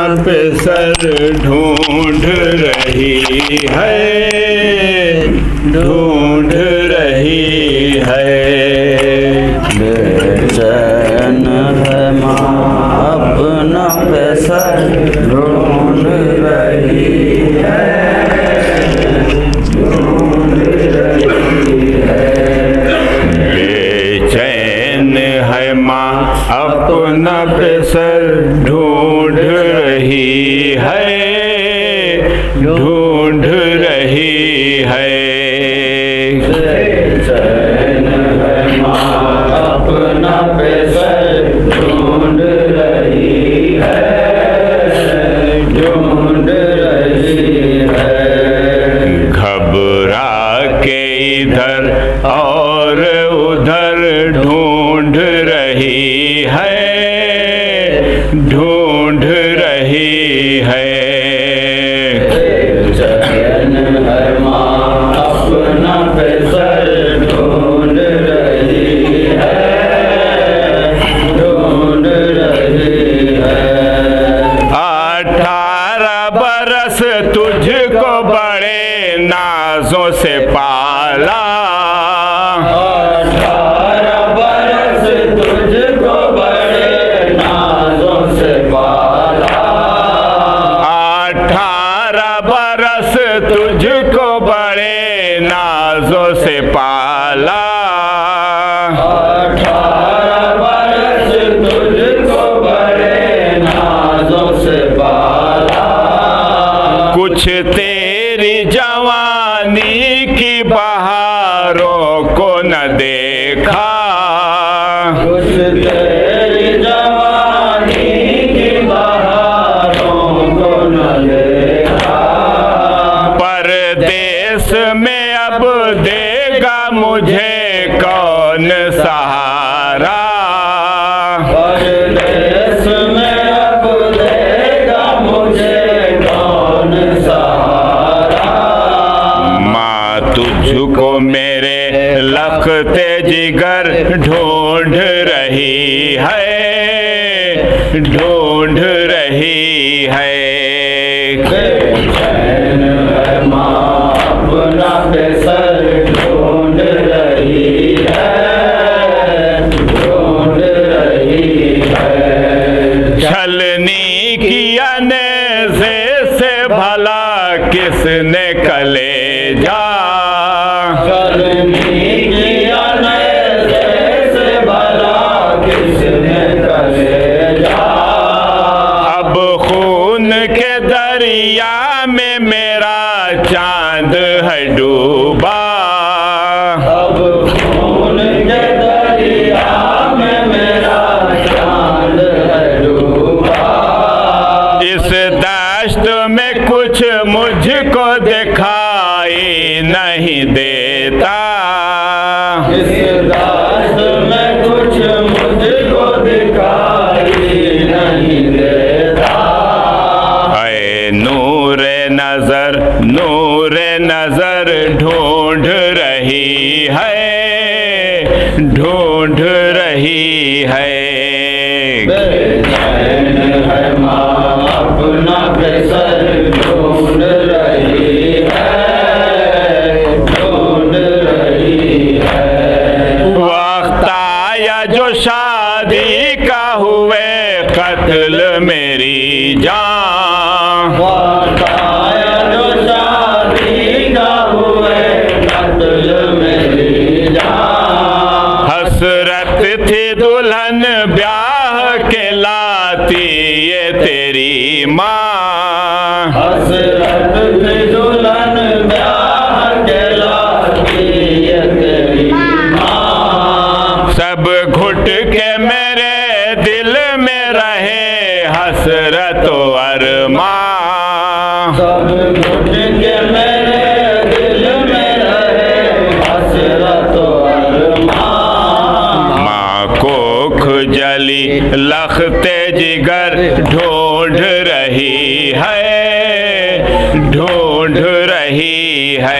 पे सर ढूंढ रही है। ढूंढ रही है। बेचैन है माँ अपना पैसा ढूंढ रही है। बेचैन है माँ अपना पे सर ढूंढ रही है, ढूंढ रही है। अपना रही है ढूंढ रही है घबरा के इधर और उधर ढूंढ रही है, ढूंढ देखा। में अब देगा मुझे कौन सहारा? तुझको मेरे लखते जिगर ढूंढ रही है, ढूंढ रही है। छलनी की अनेजे से भला किसने कलेजा चाँद है डूबा। अब खून के दरिया में मेरा चाँद है डूबा। इस दश्त में कुछ मुझको दिखाई नहीं देता। नज़र, नूर नज़र ढूंढ रही है, ढूंढ रही है। शादी का हुए कत्ल मेरी जान। ये तेरी माँ। हसरत से दुल्हन ब्याह के लाती तेरी माँ। सब घुट के मेरे दिल में रहे हसरत अरमा। सब घुट के मेरे दिल में रहे हसरत अरमान माँ कोख जली लखते जिगर ढूंढ रही है ढूंढ रही है।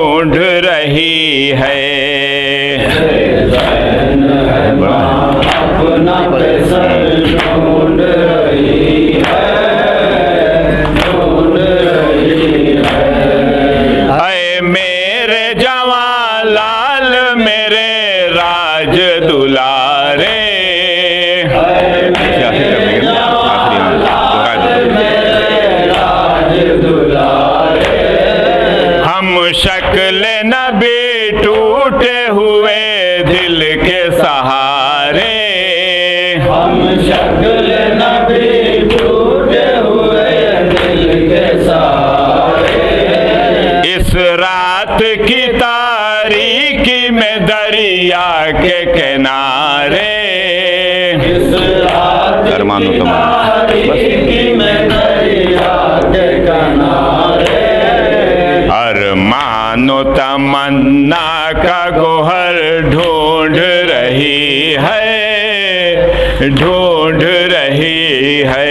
ही है। नबी टूटे हुए दिल के सहारे। हम शक्ल नबी टूटे हुए दिल के सहारे। इस रात की तारीख में दरिया के किनारे। इस रात कर्मानुतमा मन्ना का गोहर ढूंढ रही है ढूंढ रही है।